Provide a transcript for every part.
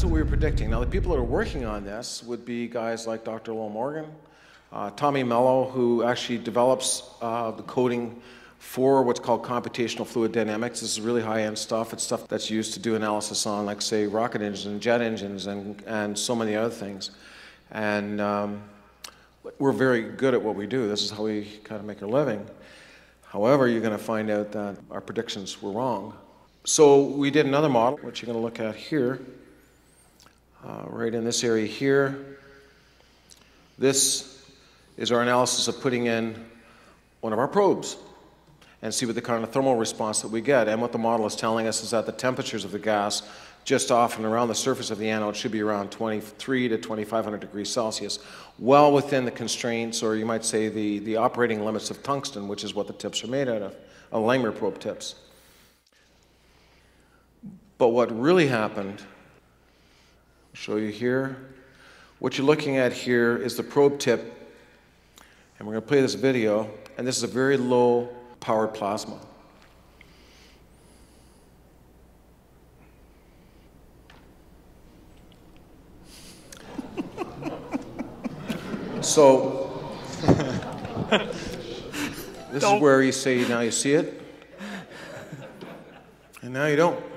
That's what we were predicting. Now, the people that are working on this would be guys like Dr. Lowell Morgan, uh, Tommy Mello, who actually develops uh, the coding for what's called computational fluid dynamics. This is really high-end stuff. It's stuff that's used to do analysis on, like, say, rocket engines and jet engines and, and so many other things. And um, we're very good at what we do. This is how we kind of make our living. However, you're going to find out that our predictions were wrong. So we did another model, which you're going to look at here, uh, right in this area here. This is our analysis of putting in one of our probes and see what the kind of thermal response that we get. And what the model is telling us is that the temperatures of the gas just off and around the surface of the anode should be around 23 to 2500 degrees Celsius, well within the constraints, or you might say the, the operating limits of tungsten, which is what the tips are made out of, a Langmuir probe tips. But what really happened, I'll show you here, what you're looking at here is the probe tip, and we're going to play this video, and this is a very low powered plasma. So, this Don't. is where you say, now you see it, and now you don't.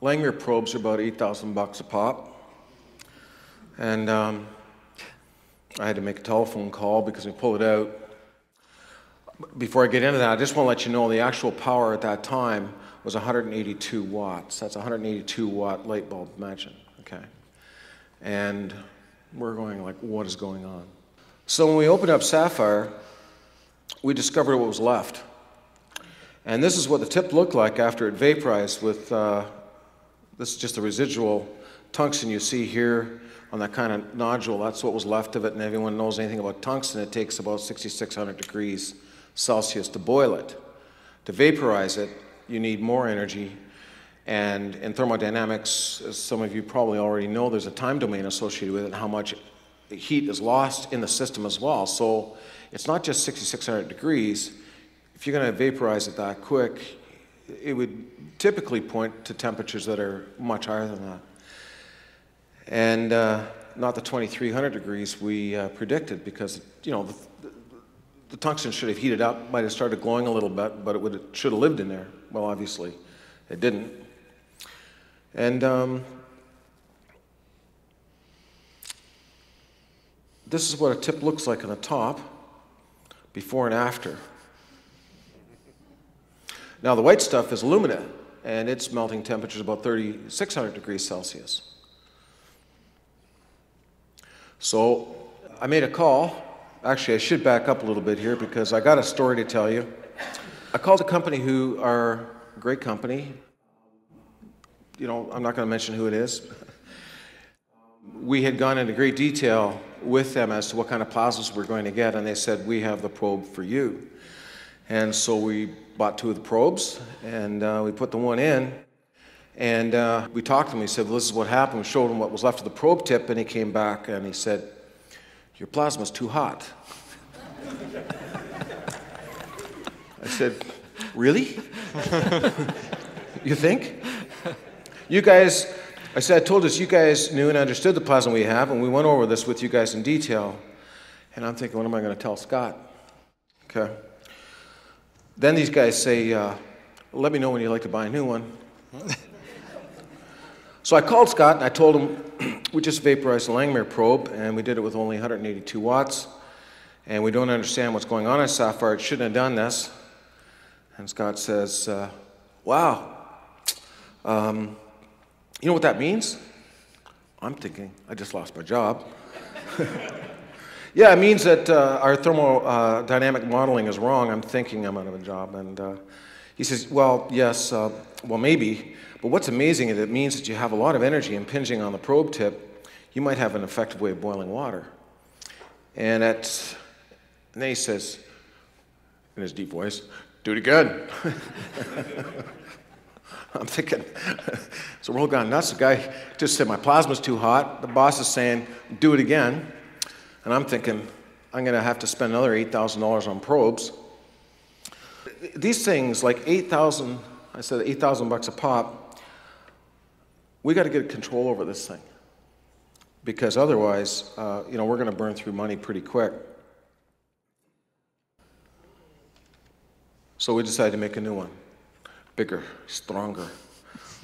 Langmuir probes are about 8,000 bucks a pop. And um, I had to make a telephone call because we pulled it out. Before I get into that, I just want to let you know the actual power at that time was 182 watts. That's 182 watt light bulb, imagine, okay? And we're going like, what is going on? So when we opened up SAFIRE, we discovered what was left. And this is what the tip looked like after it vaporized with, uh, this is just the residual tungsten you see here on that kind of nodule. That's what was left of it. And everyone knows anything about tungsten, it takes about 6,600 degrees Celsius to boil it. To vaporize it, you need more energy and in thermodynamics, as some of you probably already know, there's a time domain associated with it how much heat is lost in the system as well. So it's not just 6,600 degrees. If you're going to vaporize it that quick, it would typically point to temperatures that are much higher than that. And uh, not the 2,300 degrees we uh, predicted because, you know, the, the, tungsten should have heated up, might have started glowing a little bit, but it would, should have lived in there. Well, obviously, it didn't. And um, this is what a tip looks like on the top, before and after. Now, the white stuff is alumina, and its melting temperature is about 3,600 degrees Celsius. So I made a call. Actually, I should back up a little bit here because I got a story to tell you. I called a company who are a great company you know, I'm not going to mention who it is. we had gone into great detail with them as to what kind of plasmas we're going to get, and they said, We have the probe for you. And so we bought two of the probes, and uh, we put the one in, and uh, we talked to him. He said, well, This is what happened. We showed him what was left of the probe tip, and he came back and he said, Your plasma's too hot. I said, Really? you think? You guys, I said, I told us you guys knew and understood the plasma we have, and we went over this with you guys in detail. And I'm thinking, what am I going to tell Scott? Okay. Then these guys say, uh, let me know when you'd like to buy a new one. so I called Scott and I told him we just vaporized the Langmuir probe, and we did it with only 182 watts. And we don't understand what's going on in SAFIRE. It shouldn't have done this. And Scott says, uh, wow. Um, you know what that means? I'm thinking, I just lost my job. yeah, it means that uh, our thermodynamic uh, modeling is wrong. I'm thinking I'm out of a job. And uh, he says, Well, yes, uh, well, maybe. But what's amazing is it means that you have a lot of energy impinging on the probe tip. You might have an effective way of boiling water. And, at, and then he says, in his deep voice, Do it again. I'm thinking, so we're all gone nuts. The guy just said, My plasma's too hot. The boss is saying, Do it again. And I'm thinking, I'm going to have to spend another $8,000 on probes. These things, like 8,000, I said 8,000 bucks a pop, we got to get control over this thing because otherwise, uh, you know, we're going to burn through money pretty quick. So we decided to make a new one, bigger, stronger.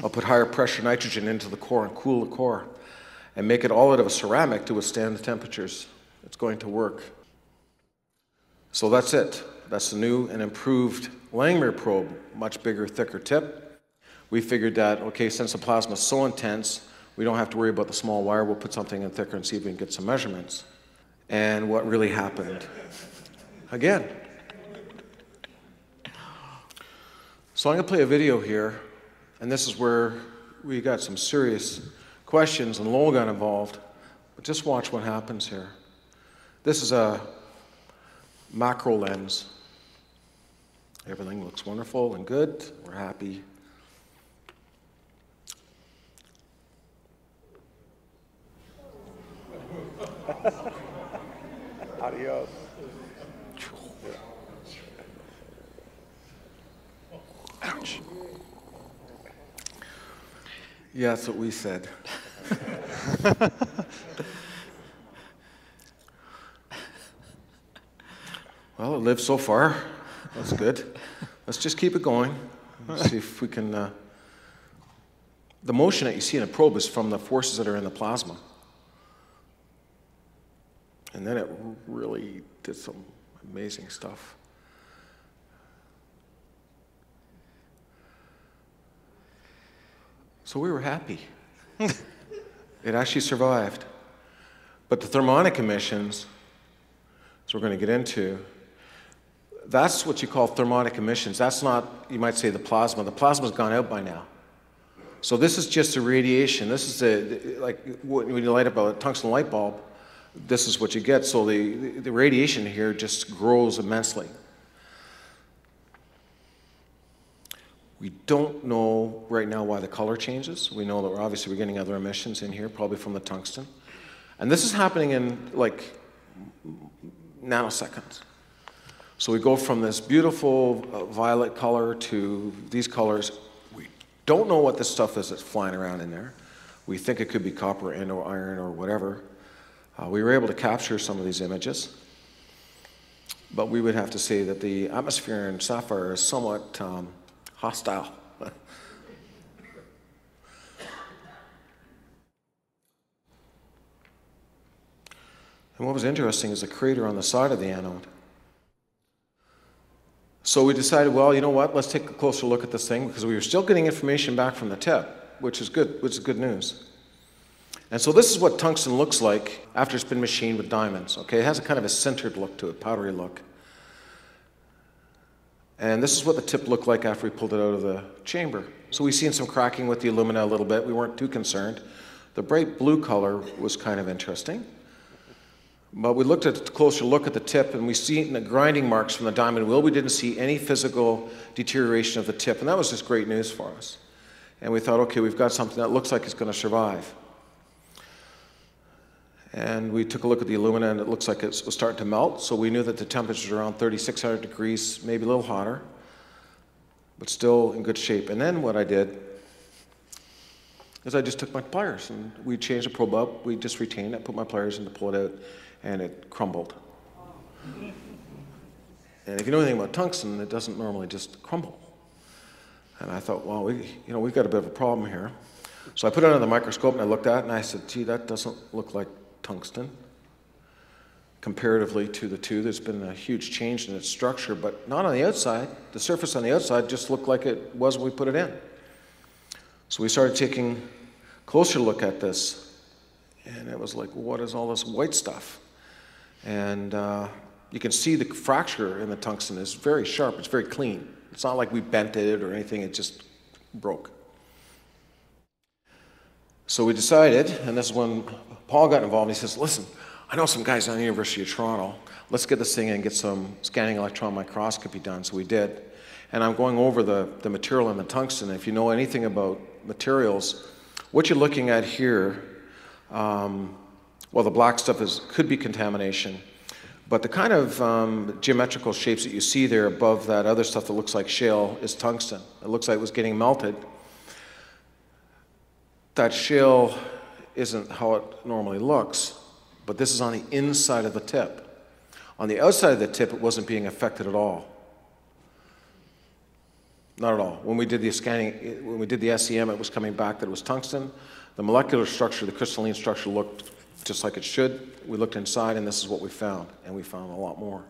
I'll put higher pressure nitrogen into the core and cool the core and make it all out of a ceramic to withstand the temperatures. It's going to work. So that's it. That's the new and improved Langmuir probe, much bigger, thicker tip. We figured that, okay, since the plasma is so intense, we don't have to worry about the small wire. We'll put something in thicker and see if we can get some measurements. And what really happened? Again. So I'm going to play a video here, and this is where we got some serious questions and Lowell got involved. But just watch what happens here. This is a macro lens. Everything looks wonderful and good. We're happy. Adios. Ouch. Yeah, that's what we said. well, it lived so far. That's good. Let's just keep it going. Let's see if we can. Uh, the motion that you see in a probe is from the forces that are in the plasma. And then it really did some amazing stuff. So we were happy. it actually survived. But the thermionic emissions, as we're going to get into, that's what you call thermionic emissions. That's not, you might say, the plasma. The plasma's gone out by now. So this is just a radiation. This is a, like when you light up a tungsten light bulb, this is what you get. So the, the radiation here just grows immensely. We don't know right now why the color changes. We know that we're obviously we're getting other emissions in here, probably from the tungsten. And this is happening in like nanoseconds. So we go from this beautiful uh, violet color to these colors. We don't know what this stuff is that's flying around in there. We think it could be copper and or iron or whatever. Uh, we were able to capture some of these images, but we would have to say that the atmosphere in SAFIRE is somewhat um, hostile. and what was interesting is the crater on the side of the anode. So we decided, well, you know what, let's take a closer look at this thing because we were still getting information back from the tip, which is good, which is good news. And so this is what tungsten looks like after it's been machined with diamonds. Okay, it has a kind of a sintered look to it, powdery look. And this is what the tip looked like after we pulled it out of the chamber. So we've seen some cracking with the alumina a little bit. We weren't too concerned. The bright blue color was kind of interesting. But we looked at a closer look at the tip and we see the grinding marks from the diamond wheel. We didn't see any physical deterioration of the tip, and that was just great news for us. And we thought, okay, we've got something that looks like it's going to survive. And we took a look at the alumina and it looks like it was starting to melt. So we knew that the temperature was around 3,600 degrees, maybe a little hotter, but still in good shape. And then what I did is I just took my pliers and we changed the probe up. We just retained it, put my pliers in to pull it out, and it crumbled. And if you know anything about tungsten, it doesn't normally just crumble. And I thought, well, we, you know, we've got a bit of a problem here. So I put it under the microscope and I looked at it and I said, gee, that doesn't look like tungsten. Comparatively to the two, there's been a huge change in its structure, but not on the outside. The surface on the outside just looked like it was when we put it in. So we started taking closer look at this, and it was like, what is all this white stuff? And uh, you can see the fracture in the tungsten is very sharp, it's very clean. It's not like we bent it or anything, it just broke. So we decided, and this is when Paul got involved, he says, Listen, I know some guys at the University of Toronto. Let's get this thing in and get some scanning electron microscopy done. So we did. And I'm going over the, the material in the tungsten. If you know anything about materials, what you're looking at here, um, well, the black stuff is, could be contamination. But the kind of um, geometrical shapes that you see there above that other stuff that looks like shale is tungsten. It looks like it was getting melted that shale isn't how it normally looks, but this is on the inside of the tip. On the outside of the tip, it wasn't being affected at all. Not at all. When we did the scanning, when we did the SEM, it was coming back that it was tungsten. The molecular structure, the crystalline structure looked just like it should. We looked inside, and this is what we found, and we found a lot more.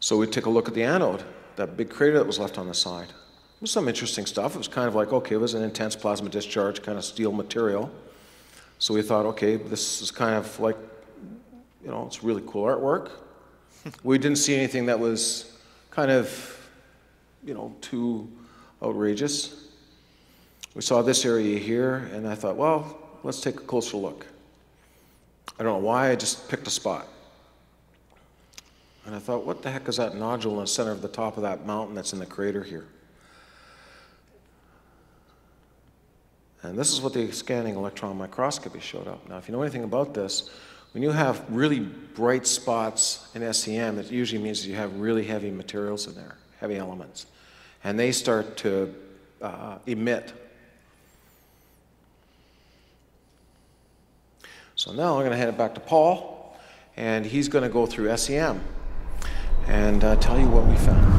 So we took a look at the anode, that big crater that was left on the side. It was some interesting stuff. It was kind of like, okay, it was an intense plasma discharge, kind of steel material. So we thought, okay, this is kind of like, you know, it's really cool artwork. we didn't see anything that was kind of, you know, too outrageous. We saw this area here, and I thought, well, let's take a closer look. I don't know why, I just picked a spot. And I thought, what the heck is that nodule in the center of the top of that mountain that's in the crater here? And this is what the scanning electron microscopy showed up. Now, if you know anything about this, when you have really bright spots in SEM, it usually means you have really heavy materials in there, heavy elements. And they start to uh, emit. So now I'm going to hand it back to Paul, and he's going to go through SEM and uh, tell you what we found.